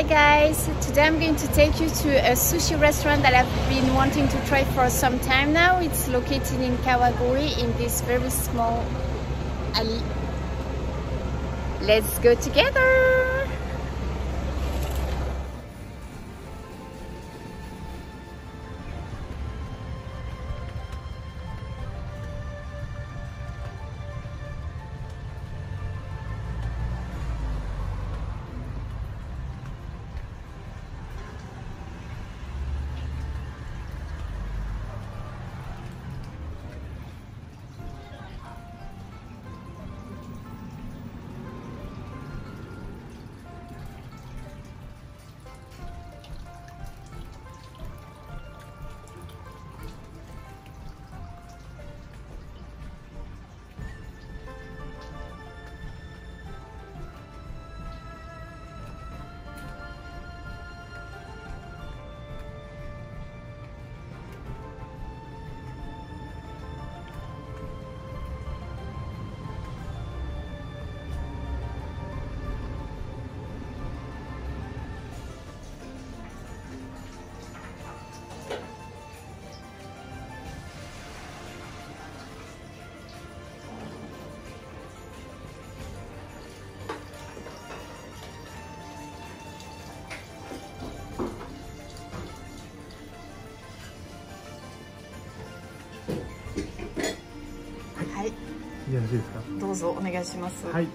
Hi guys, today I'm going to take you to a sushi restaurant that I've been wanting to try for some time now. It's located in Kawagoe in this very small alley. Let's go together! よろしいですか？どうぞお願いします。はい